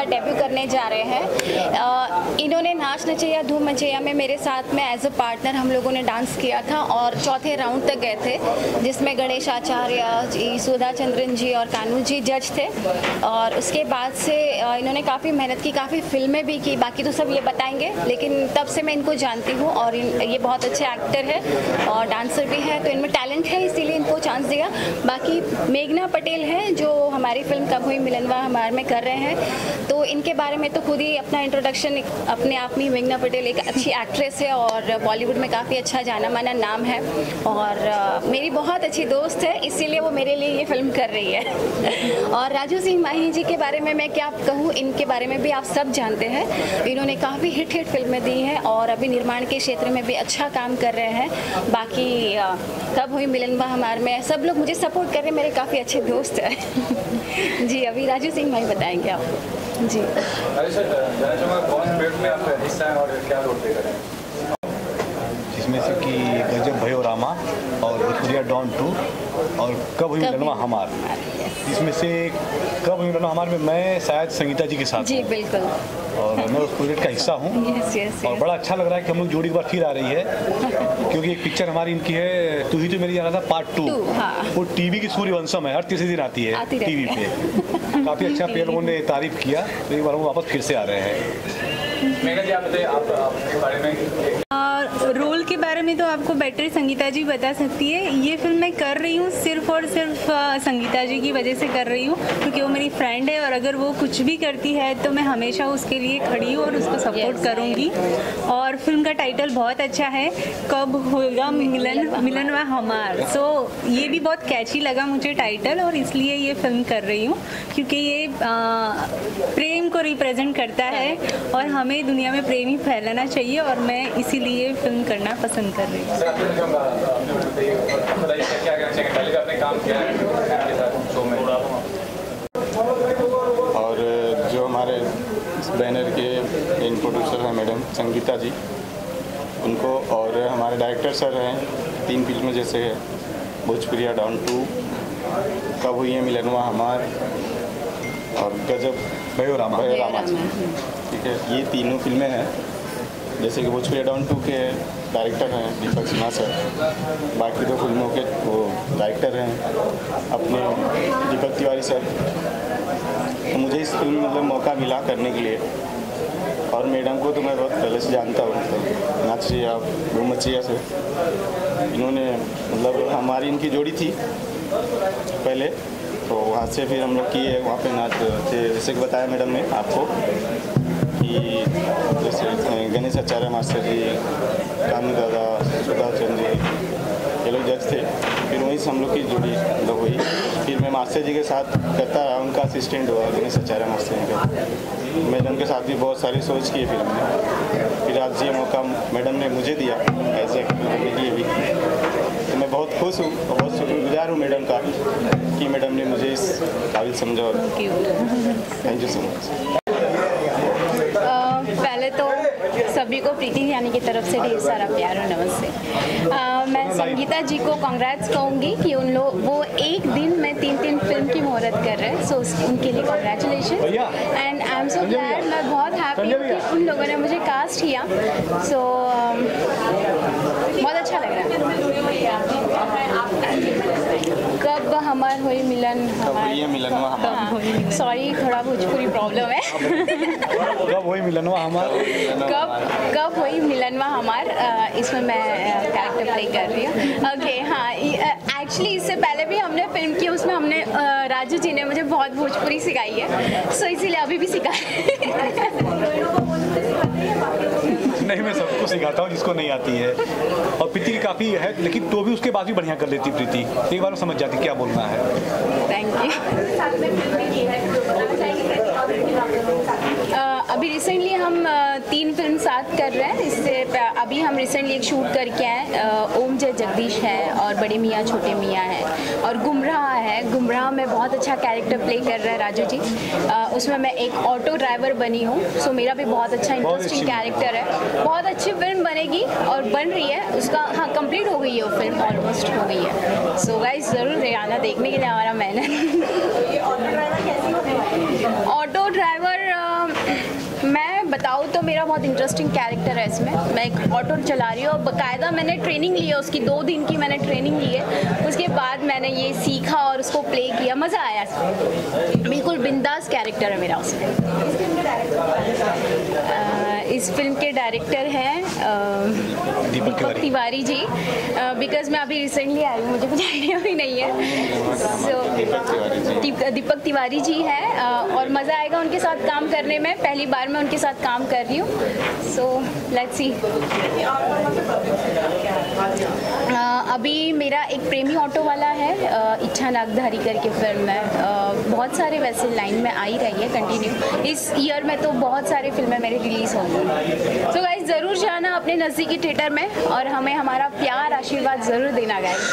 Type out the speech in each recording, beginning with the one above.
बार debut करने जा रहे हैं। नचैया धूम मचैया में मेरे साथ में एज अ पार्टनर हम लोगों ने डांस किया था और चौथे राउंड तक गए थे, जिसमें गणेश आचार्य जी, सुधा चंद्रन जी और कानू जी जज थे। और उसके बाद से इन्होंने काफ़ी मेहनत की, काफ़ी फ़िल्में भी की। बाकी तो सब ये बताएँगे, लेकिन तब से मैं इनको जानती हूँ और ये बहुत अच्छे एक्टर है और डांसर भी है तो इनमें टैलेंट है, इसीलिए इनको चांस दिया। बाकी मेघना पटेल है, जो हमारी फ़िल्म कब हुई, मिलनवा हमारे में कर रहे हैं। तो इनके बारे में तो खुद ही अपना इंट्रोडक्शन अपने आप में मेघना पटेल एक अच्छी एक्ट्रेस है और बॉलीवुड में काफ़ी अच्छा जाना माना नाम है। और मेरी बहुत अच्छी दोस्त है, इसीलिए वो मेरे लिए ये फ़िल्म कर रही है। और राजू सिंह माही जी के बारे में मैं क्या कहूँ, इनके बारे में भी आप सब जानते हैं। इन्होंने काफ़ी हिट हिट फ़िल्में दी हैं और अभी निर्माण के क्षेत्र में भी अच्छा काम कर रहे हैं। बाकी कब हुई मिलन हमारे में, सब लोग मुझे सपोर्ट कर रहे हैं, मेरे काफ़ी अच्छे दोस्त हैं। जी, अभी राजू सिंह भाई बताएँगे आप। जी। जिसमें से कि गजब भयो रामा और भोजपुरिया डॉन टू और कब हुई मिलनवा हमार। इसमें से कब हुई मिलनवा हमार में मैं शायद संगीता जी के साथ जी बिल्कुल। और मैं उस प्रोजेक्ट का हिस्सा हूँ। और बड़ा अच्छा लग रहा है कि हम लोग जोड़ी एक बार फिर आ रही है क्योंकि एक पिक्चर हमारी इनकी है तू ही तो मेरी जाना था पार्ट टू हाँ। वो टीवी की सूर्यवंशम है हर तीसरे दिन आती है टीवी पे। काफ़ी अच्छा पे लोगों ने तारीफ़ किया तो एक बार वो वापस फिर से आ रहे हैं। मेघा जी आप बताइए आप आपके बारे में रोल के बारे में तो आपको बेटर संगीता जी बता सकती है। ये फ़िल्म मैं कर रही हूँ सिर्फ़ और सिर्फ़ संगीता जी की वजह से कर रही हूँ क्योंकि वो मेरी फ्रेंड है और अगर वो कुछ भी करती है तो मैं हमेशा उसके लिए खड़ी हूँ और उसको सपोर्ट करूँगी। और फ़िल्म का टाइटल बहुत अच्छा है कब होगा मिलन मिलन व हमार। सो so, ये भी बहुत कैची लगा मुझे टाइटल और इसलिए ये फ़िल्म कर रही हूँ क्योंकि ये आ, प्रेम को रिप्रेजेंट करता है और हमें दुनिया में प्रेम ही फैलाना चाहिए और मैं इसीलिए फ़िल्म करना पसंद कर रही हूँ। और जो हमारे बैनर के इन प्रोड्यूसर हैं मैडम संगीता जी उनको और हमारे डायरेक्टर सर हैं तीन फ़िल्में जैसे है भोजपुरिया डाउन टू कब हुई है मिलनवा हमार और गजब भयो रामा भयो रामा ठीक है ये तीनों फ़िल्में हैं। जैसे कि भोजपुरी डाउन टू के डायरेक्टर हैं दीपक सिन्हा सर बाकी दो फ़िल्मों के वो डायरेक्टर हैं, अपने दीपक तिवारी सर तो मुझे इस फ़िल्म में मतलब मौका मिला करने के लिए। और मैडम को तो मैं बहुत पहले से जानता हूँ मतलब नाचिया घूमचिया से इन्होंने मतलब हमारी इनकी जोड़ी थी पहले तो वहाँ से फिर हम लोग किए, वहाँ पे नाच थे। जैसे कि बताया मैडम ने आपको। कि जैसे गणेश आचार्य मास्टर जी कानू दादा सुधा चंद जी ये लोग जज थे फिर वहीं से हम लोग की जुड़ी मतलब हुई फिर मैं मास्टर जी के साथ करता रहा उनका असिस्टेंट हुआ गणेश आचार्य मास्टर जी का मैडम के साथ भी बहुत सारी सोच की फिर हमने फिर आज ये मौका मैडम ने मुझे दिया एज के लिए भी तो मैं बहुत खुश हूँ और बहुत शुक्रगुजार हूँ मैडम का कि मैडम ने मुझे इस काबिल समझा थैंक यू सो मच पहले तो सभी को प्रीति यानी की तरफ़ से ढेर सारा प्यार और नमस्ते। आ, मैं संगीता जी को कॉन्ग्रेट्स कहूँगी कि उन लोग वो एक दिन में तीन तीन फ़िल्म की मुहूर्त कर रहे हैं सो उनके लिए congratulation and I am so glad मैं बहुत हैप्पी हूँ कि उन लोगों ने मुझे कास्ट किया। सो so, बहुत अच्छा लग रहा है कब हमार हुई मिलन मिलन सॉरी थोड़ा भोजपुरी प्रॉब्लम है। कब हुई मिलनवा हमार? कब कब हुई मिलनवा हमार? इसमें मैं कैरेक्टर प्ले कर रही हूँ। ओके हाँ एक्चुअली इससे पहले भी हमने फ़िल्म की उसमें हमने राजू जी ने मुझे बहुत भोजपुरी सिखाई है। सो इसीलिए अभी भी सिखा नहीं गाता हूँ, जिसको नहीं आती है। और प्रीति की काफ़ी है, लेकिन तो भी उसके बाद भी बढ़िया कर लेती प्रीति। एक बार समझ जाती क्या बोलना है। थैंक यू अभी रिसेंटली हम तीन फ़िल्म साथ कर रहे हैं। इससे अभी हम रिसेंटली एक शूट करके आए ओम जय जगदीश है और बड़े मियाँ छोटे मियाँ है। और गुमराह है। गुमराह में बहुत अच्छा कैरेक्टर प्ले कर रहा है राजू जी। उसमें मैं एक ऑटो ड्राइवर बनी हूँ सो मेरा भी बहुत अच्छा इंटरेस्टिंग कैरेक्टर है। बहुत अच्छी फ़िल्म बनेगी और बन रही है। उसका हाँ कंप्लीट हो गई है वो फ़िल्म ऑलमोस्ट हो गई है। सो गाइज़ ज़रूर आना देखने के लिए हमारा मेहनत ऑटो ड्राइवर बताऊँ तो मेरा बहुत इंटरेस्टिंग कैरेक्टर है इसमें। मैं एक ऑटो चला रही हूँ। और बाकायदा मैंने ट्रेनिंग ली है उसकी। दो दिन की मैंने ट्रेनिंग ली है। उसके बाद मैंने ये सीखा और उसको प्ले किया। मज़ा आया। बिल्कुल बिंदास कैरेक्टर है मेरा उसमें। इस फ़िल्म के डायरेक्टर हैं दीपक तिवारी। जी। बिकॉज़ मैं अभी रिसेंटली आई हूँ मुझे कुछ आइडिया भी नहीं है। सो दीपक तिवारी जी। हैं और मज़ा आएगा उनके साथ काम करने में। पहली बार मैं उनके साथ काम कर रही हूँ। सो लेट्स सी अभी मेरा एक प्रेमी ऑटो वाला है इच्छा नागधारी करके फ़िल्म है। बहुत सारे वैसे लाइन में आ ही रही है कंटिन्यू इस ईयर में तो बहुत सारे फ़िल्में मेरी रिलीज़ होंगी। सो गाइज़ ज़रूर जाना अपने नज़दीकी थिएटर में और हमें हमारा प्यार आशीर्वाद ज़रूर देना गाइज़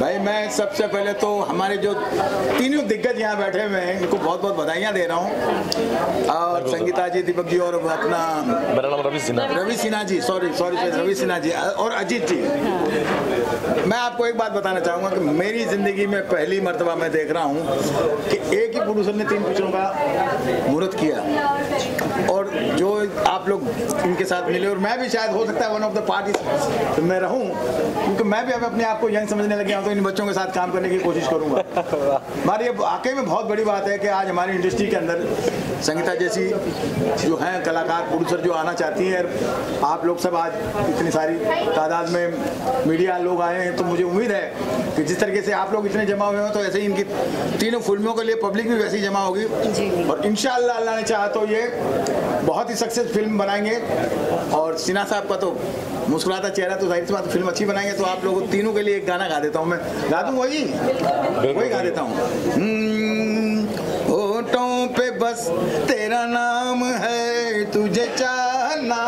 भाई मैं सबसे पहले तो हमारे जो तीनों दिग्गज यहाँ बैठे हुए हैं इनको बहुत बहुत बधाइयाँ दे रहा हूँ। और संगीता जी दीपक जी और अपना मेरा नाम रवि सिन्हा। रवि सिन्हा जी सॉरी सॉरी रवि सिन्हा जी और अजीत जी। मैं आपको एक बात बताना चाहूँगा कि मेरी ज़िंदगी में पहली मरतबा मैं देख रहा हूँ कि एक ही प्रोड्यूसर ने तीन पिक्चरों का मुहूर्त किया। जो आप लोग इनके साथ मिले और मैं भी शायद हो सकता है वन ऑफ़ द पार्टी में रहूँ क्योंकि मैं भी अब अपने आप को यंग समझने लग गया हूँ तो इन बच्चों के साथ काम करने की कोशिश करूँगा। हमारी ये वाकई में बहुत बड़ी बात है कि आज हमारी इंडस्ट्री के अंदर संगीता जैसी जो हैं कलाकार प्रोड्यूसर जो आना चाहती हैं आप लोग सब आज इतनी सारी तादाद में मीडिया लोग आए हैं तो मुझे उम्मीद है कि जिस तरीके से आप लोग इतने जमा हुए हो तो ऐसे ही इनकी तीनों फ़िल्मों के लिए पब्लिक भी वैसे ही जमा होगी। और इन अल्लाह ने चाहा तो ये बहुत ही सक्सेस फ़िल्म बनाएँगे। और सिन्हा साहब का तो मुस्कुराता चेहरा तो ज़ाहिर सी बात फ़िल्म अच्छी बनाएँगे तो आप लोगों तीनों के लिए एक गाना गा देता हूँ मैं। गा दूँ वही? वही गा देता हूँ। होटों पे बस तेरा नाम है तुझे चाहना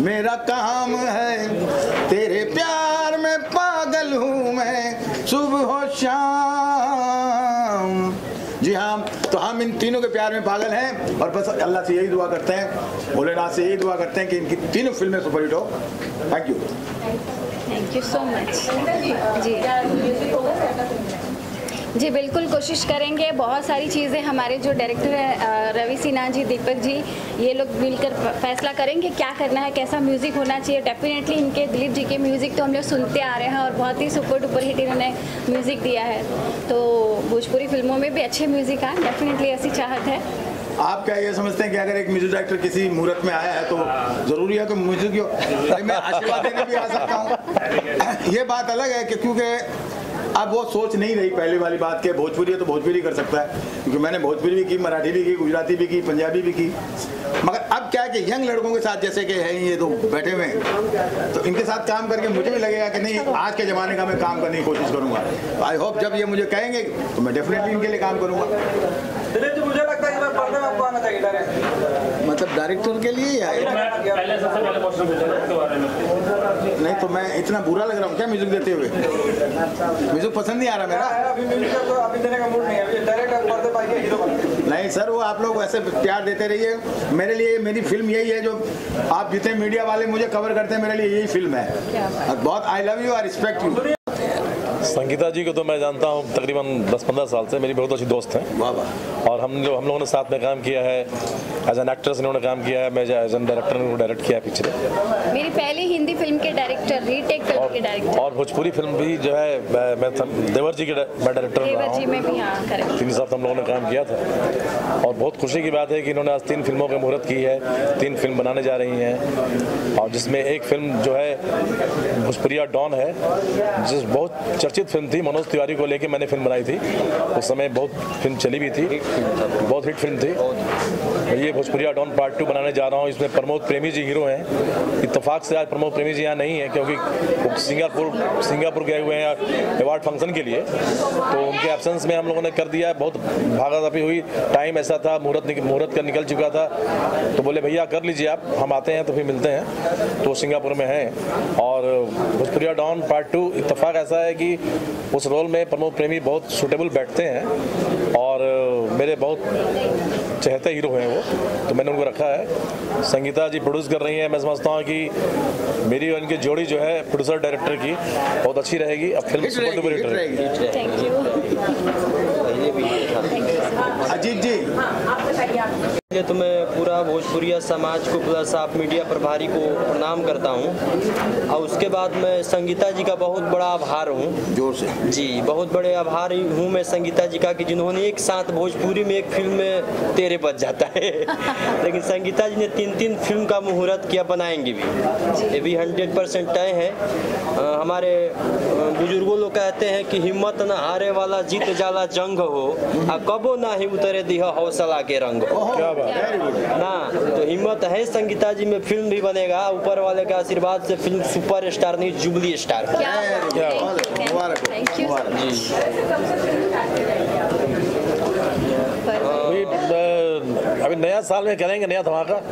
मेरा काम है। तीनों के प्यार में पागल हैं और बस अल्लाह से यही दुआ करते हैं भोलेनाथ से यही दुआ करते हैं कि इनकी तीनों फ़िल्में सुपरहिट हो। Thank you thank you so much जी। जी बिल्कुल कोशिश करेंगे। बहुत सारी चीज़ें हमारे जो डायरेक्टर हैं रवि सिन्हा जी दीपक जी ये लोग मिलकर फैसला करेंगे क्या करना है कैसा म्यूज़िक होना चाहिए। डेफिनेटली इनके दिलीप जी के म्यूज़िक तो हम लोग सुनते आ रहे हैं और बहुत ही सुपर डुपर हिट इन्होंने म्यूज़िक दिया है। तो भोजपुरी फ़िल्मों में भी अच्छे म्यूज़िक आए डेफिनेटली ऐसी चाहत है। आप क्या ये समझते हैं कि अगर एक म्यूज़िक डायरेक्टर किसी मुहूर्त में आया है तो ज़रूरी है कि म्यूज़िक मैं आशीर्वाद देने भी आ सकता हूँ। ये बात अलग है कि क्योंकि अब वो सोच नहीं रही पहले वाली बात के, भोजपुरी है तो भोजपुरी कर सकता है। क्योंकि मैंने भोजपुरी भी की, मराठी भी की, गुजराती भी की, पंजाबी भी की। मगर अब क्या है कि यंग लड़कों के साथ जैसे कि हैं ये तो बैठे हुए हैं तो इनके साथ काम करके मुझे भी लगेगा कि नहीं, आज के ज़माने का मैं काम करने की कोशिश करूँगा। आई होप जब ये मुझे कहेंगे तो मैं डेफिनेटली इनके लिए काम करूँगा। मुझे लगता है में आपको आना चाहिए मतलब डायरेक्टर के लिए या पहले सबसे पहले क्वेश्चन उसके बारे में। नहीं तो मैं इतना बुरा लग रहा हूँ क्या म्यूज़िक देते हुए? म्यूज़िक पसंद नहीं आ रहा मेरा। अभी म्यूज़िक को अभी देने का मूड नहीं है। अभी डायरेक्ट पर्दे पाएँगे हीरो नहीं सर वो आप लोग ऐसे प्यार देते रहिए। मेरे लिए मेरी फ़िल्म यही है जो आप जितने मीडिया वाले मुझे कवर करते हैं मेरे लिए यही फ़िल्म है। बहुत I love you I respect you Sangeeta ji को तो मैं जानता हूँ तकरीबन 10-15 साल से मेरी बहुत अच्छी दोस्त हैं। वाह वाह। और हम लोग हम लोगों ने साथ में काम किया है एज एन एक्ट्रेस इन्होंने काम किया है मैं एज एन डायरेक्टर ने डायरेक्ट किया है पिक्चर मेरी पहली हिंदी फ़िल्म के डायरेक्टर रीटेक फ़िल्म के डायरेक्टर और भोजपुरी फ़िल्म भी जो है मैं देवर जी के मैं डायरेक्टर रहा देवर जी हूँ। में भी हाँ करेक्ट तीन साथ हम लोगों ने काम किया था। और बहुत खुशी की बात है कि इन्होंने आज तीन फ़िल्मों के मुहूर्त की है तीन फ़िल्म बनाने जा रही हैं। और जिसमें एक फ़िल्म जो है भोजपुरिया डॉन है जिस बहुत चर्चित फ़िल्म थी, मनोज तिवारी को लेके मैंने फ़िल्म बनाई थी। उस समय बहुत फ़िल्म चली भी थी, बहुत हिट फ़िल्म थी। ये भोजपुरिया डॉन पार्ट टू बनाने जा रहा हूँ। इसमें प्रमोद प्रेमी जी हीरो हैं। इतफाक से आज प्रमोद प्रेमी जी यहाँ नहीं है, क्योंकि सिंगापुर सिंगापुर गए हुए हैं अवार्ड फ़ंक्शन के लिए। तो उनके एबसेंस में हम लोगों ने कर दिया है। बहुत भागादपी हुई। टाइम ऐसा था, मुहूर्त मुहूर्त का निकल चुका था। तो बोले, भैया, कर लीजिए आप। हम आते हैं तो फिर मिलते हैं। तो सिंगापुर में हैं। और भोजपुरिया डॉन पार्ट टू इतफाक ऐसा है कि उस रोल में प्रमोद प्रेमी बहुत सूटेबल बैठते हैं। और मेरे बहुत चहते हीरो हैं वो। तो मैंने उनको रखा है। संगीता जी प्रोड्यूस कर रही हैं। मैं समझता हूँ कि मेरी और इनकी जोड़ी जो है प्रोड्यूसर डायरेक्टर की बहुत अच्छी रहेगी। अब फ़िल्म सुपर डुपर हिट रहेगी। रहेगी थैंक यू अजीत जी। पहले तो मैं पूरा भोजपुरिया समाज को प्लस आप मीडिया प्रभारी को प्रणाम करता हूँ। और उसके बाद मैं संगीता जी का बहुत बड़ा आभार हूँ। ज़ोर से। जी बहुत बड़े आभार हूँ मैं संगीता जी का कि जिन्होंने एक साथ भोजपुरी में एक फ़िल्म में तेरे बच जाता है। लेकिन संगीता जी ने तीन तीन फ़िल्म का मुहूर्त किया बनाएँगे भी। ये भी हंड्रेड परसेंट तय है। हमारे बुज़ुर्गों लोग कहते हैं कि हिम्मत न हारे वाला जीत जाला जंग हो। आ कबो ना ही उतरे दिह हौसला के रंग। क्या बात वेरी गुड ना तो हिम्मत है संगीता जी में फ़िल्म भी बनेगा ऊपर वाले का आशीर्वाद से फ़िल्म सुपर स्टार नहीं जुबली स्टार। अभी नया साल में करेंगे नया धमाका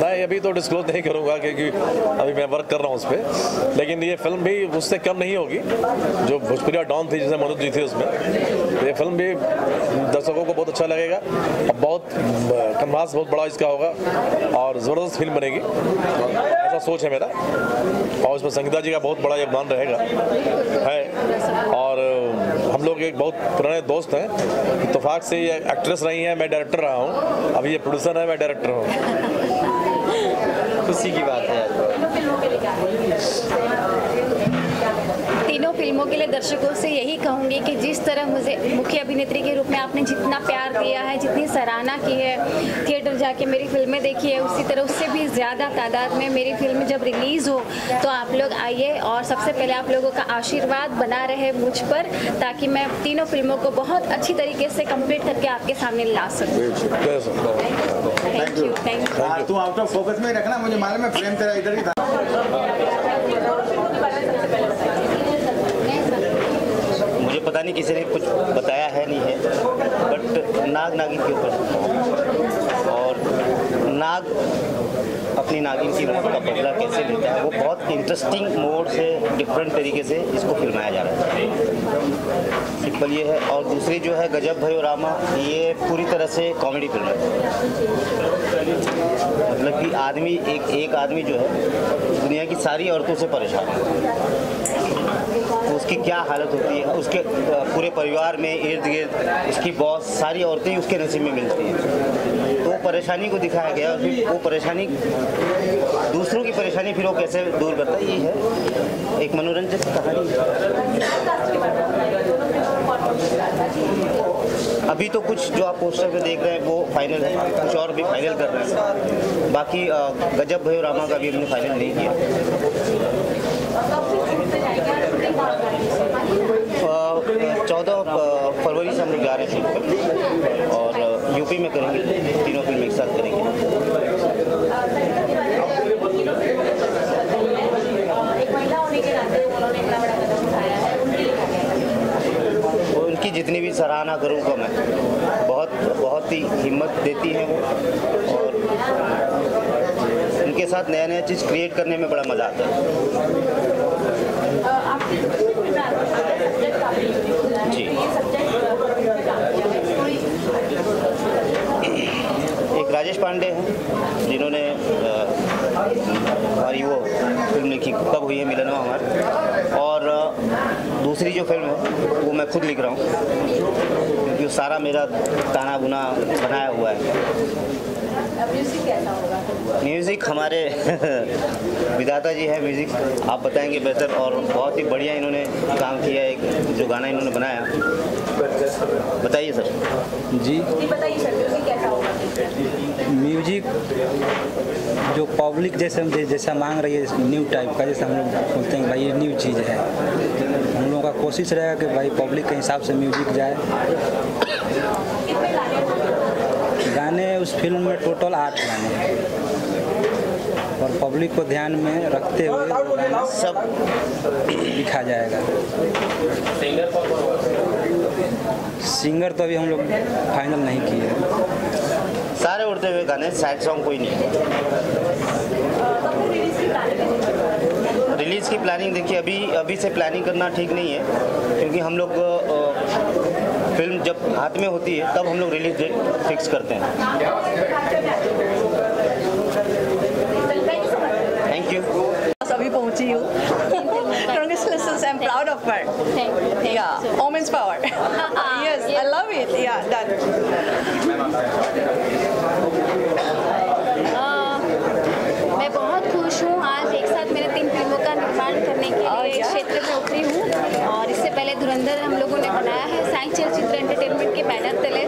नहीं अभी तो डिस्क्लोज नहीं करूँगा क्योंकि अभी मैं वर्क कर रहा हूँ उस पर लेकिन ये फ़िल्म भी उससे कम नहीं होगी, जो भोजपुरिया डॉन थी जिसमें मनोज जी थी उसमें। तो ये फ़िल्म भी दर्शकों को बहुत अच्छा लगेगा। और बहुत कन्वास बहुत बड़ा इसका होगा और ज़बरदस्त फ़िल्म बनेगी। ऐसा सोच है मेरा। और उसमें संगीता जी का बहुत बड़ा योगदान रहेगा। है। और हम लोग एक बहुत पुराने दोस्त हैं। इतफाक से ये एक्ट्रेस रही हैं, मैं डायरेक्टर रहा हूँ। अभी ये प्रोड्यूसर है, मैं डायरेक्टर हूँ। खुशी की बात है। तीनों फ़िल्मों के लिए दर्शकों से यही कहूँगी कि जिस तरह मुझे मुख्य अभिनेत्री के रूप में आपने जितना प्यार दिया है जितनी सराहना की है थिएटर जाके मेरी फ़िल्में देखी है उसी तरह उससे भी ज़्यादा तादाद में मेरी फ़िल्म जब रिलीज़ हो तो आप लोग आइए और सबसे पहले आप लोगों का आशीर्वाद बना रहे मुझ पर ताकि मैं तीनों फ़िल्मों को बहुत अच्छी तरीके से कंप्लीट करके आपके सामने ला सकूँ। थैंक यू थैंक यू तू आउट ऑफ़ फोकस में रखना मुझे मालूम है फ्रेम तेरा इधर ही था। पता नहीं किसी ने कुछ बताया है नहीं है बट नाग नागिन के ऊपर। और नाग अपनी नागिन की मौत का बदला कैसे लेता है, वो बहुत इंटरेस्टिंग मोड से डिफरेंट तरीके से इसको फिल्माया जा रहा है। सिंपल ये है, और दूसरी जो है गजब भयो रामा, ये पूरी तरह से कॉमेडी फ़िल्म है। मतलब कि आदमी, एक एक आदमी जो है दुनिया की सारी औरतों से परेशान है। उसकी क्या हालत होती है, उसके पूरे परिवार में इर्द गिर्द उसकी बहुत सारी औरतें उसके नसीब में मिलती हैं। तो परेशानी को दिखाया गया और वो परेशानी, दूसरों की परेशानी फिर वो कैसे दूर करता है, ये है एक मनोरंजक कहानी। अभी तो कुछ जो आप पोस्टर पे देख रहे हैं वो फाइनल है, कुछ और भी फाइनल कर रहे हैं। बाकी गजब भयो रामा का भी हमने फाइनल नहीं किया। चौदह फरवरी से हम लोग जा रहे हैं। और यूपी में करेंगे, तीनों फ़िल्म एक साथ करेंगे। उनकी जितनी भी सराहना करूँ करूँगा मैं बहुत बहुत ही हिम्मत देती हैं वो। और उनके साथ नया नया चीज़ क्रिएट करने में बड़ा मज़ा आता है। राजेश पांडे हैं जिन्होंने हमारी वो फ़िल्म लिखी कब हुई है मिलनवा हमारे। और दूसरी जो फ़िल्म है वो मैं खुद लिख रहा हूँ क्योंकि वो सारा मेरा ताना बुना बनाया हुआ है। म्यूज़िक हमारे विधाता जी है म्यूज़िक आप बताएँगे बेहतर और बहुत ही बढ़िया इन्होंने काम किया एक जो गाना इन्होंने बनाया। बताइए सर। जी। म्यूज़िक जो पब्लिक जैसे हम जैसा मांग रही है न्यू टाइप का, जैसे हम लोग बोलते हैं भाई ये न्यू चीज़ है। हम लोगों का कोशिश रहेगा कि भाई पब्लिक के हिसाब से म्यूज़िक जाए। गाने उस फ़िल्म में टोटल आठ गाने हैं। और पब्लिक को ध्यान में रखते हुए सब लिखा जाएगा। सिंगर तो अभी हम लोग फाइनल नहीं किए। सारे उड़ते हुए गाने सैड सॉन्ग कोई नहीं। रिलीज़ की प्लानिंग देखिए, अभी अभी से प्लानिंग करना ठीक नहीं है, क्योंकि हम लोग फ़िल्म जब हाथ में होती है, तब हम लोग रिलीज़ डेट फिक्स करते हैं थैंक यू अभी you. हूँ Congratulations, I'm proud of her. Thank you. Thank you Yeah, so much. woman's power. yes, I love it. Yeah, done. Uh, मैं बहुत खुश हूँ आज एक साथ मेरे तीन फ़िल्मों का निर्माण करने के लिए क्षेत्र में उतरी हूँ इससे पहले धुरंधर हम लोगों ने बनाया है साई चलचित्र एंटरटेनमेंट के बैनर तले।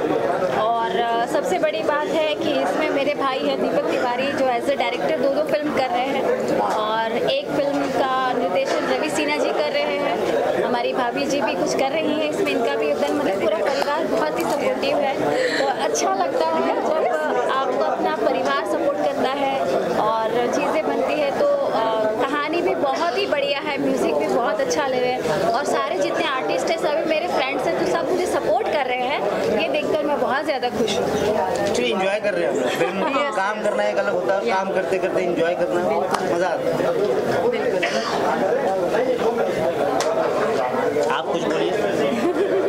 और सबसे बड़ी बात है कि इसमें मेरे भाई हैं दीपक तिवारी, जो एज अ डायरेक्टर दो दो फ़िल्म कर रहे हैं। और एक फ़िल्म का निर्देशन रवि सिन्हा जी कर रहे हैं। हमारी भाभी जी भी कुछ कर रही हैं, इसमें इनका भी योगदान मतलब पूरा परिवार बहुत ही सपोर्टिव है। तो अच्छा लगता है जब आपको अपना परिवार सपोर्ट करता है और चीज़ें बनती है तो अ, कहानी भी बहुत ही बढ़िया है म्यूज़िक भी बहुत अच्छा ले रहे हैं और सारे जितने आर्टिस्ट हैं सभी मेरे फ्रेंड्स हैं तो सब मुझे सपोर्ट कर रहे हैं। ये देखकर मैं बहुत ज़्यादा खुश हूँ। एक्चुअली इंजॉय कर रहे हैं। फ़िल्म काम करना एक अलग होता है काम करते करते इंजॉय करना। मज़ा आता है। आप कुछ बोलिए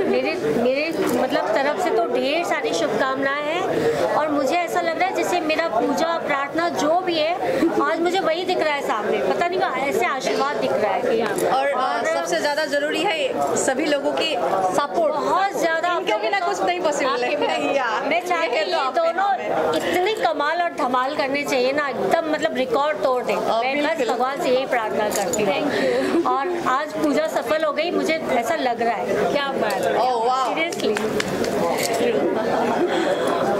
मेरे मेरे मतलब तरफ़ से तो ढेर सारी शुभकामनाएँ हैं और मुझे ऐसा लग रहा है जैसे मेरा पूजा प्रार्थना जो भी है आज मुझे वही दिख रहा है सामने। पता नहीं ऐसे आशीर्वाद दिख रहा है कि और अ, सबसे ज़्यादा ज़रूरी है सभी लोगों की सपोर्ट। बहुत ज़्यादा इनके बिना कुछ नहीं पॉसिबल है। मैं चाहती ये हूँ तो ये दोनों इतनी कमाल और धमाल करने चाहिए ना एकदम मतलब रिकॉर्ड तोड़ दे। मैं बस भगवान से यही प्रार्थना करती हूँ। और आज पूजा सफल हो गई मुझे ऐसा लग रहा है। क्या बात है। ओह वाह ハハハハ。